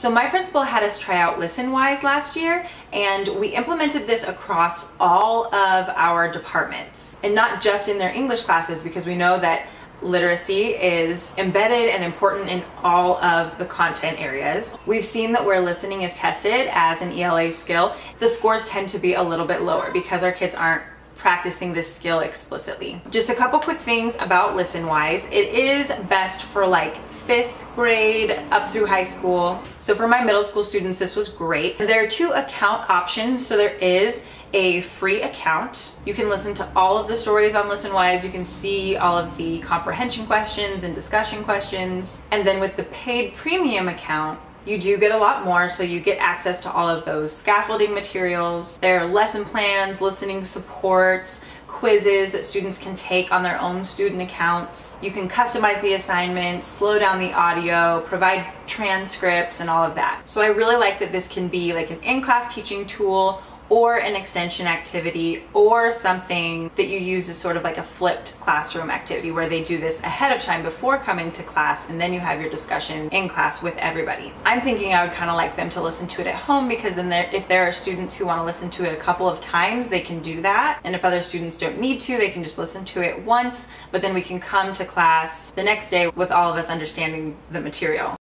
So my principal had us try out Listenwise last year and we implemented this across all of our departments and not just in their English classes because we know that literacy is embedded and important in all of the content areas. We've seen that where listening is tested as an ELA skill, the scores tend to be a little bit lower because our kids aren't practicing this skill explicitly. Just a couple quick things about Listenwise. It is best for like fifth grade up through high school. So for my middle school students, this was great. There are two account options. So there is a free account. You can listen to all of the stories on Listenwise. You can see all of the comprehension questions and discussion questions. And then with the paid premium account, you do get a lot more, so you get access to all of those scaffolding materials. There are lesson plans, listening supports, quizzes that students can take on their own student accounts. You can customize the assignments, slow down the audio, provide transcripts and all of that. So I really like that this can be like an in-class teaching tool or an extension activity or something that you use as sort of like a flipped classroom activity where they do this ahead of time before coming to class and then you have your discussion in class with everybody. I'm thinking I would kind of like them to listen to it at home because then if there are students who want to listen to it a couple of times, they can do that. And if other students don't need to, they can just listen to it once, but then we can come to class the next day with all of us understanding the material.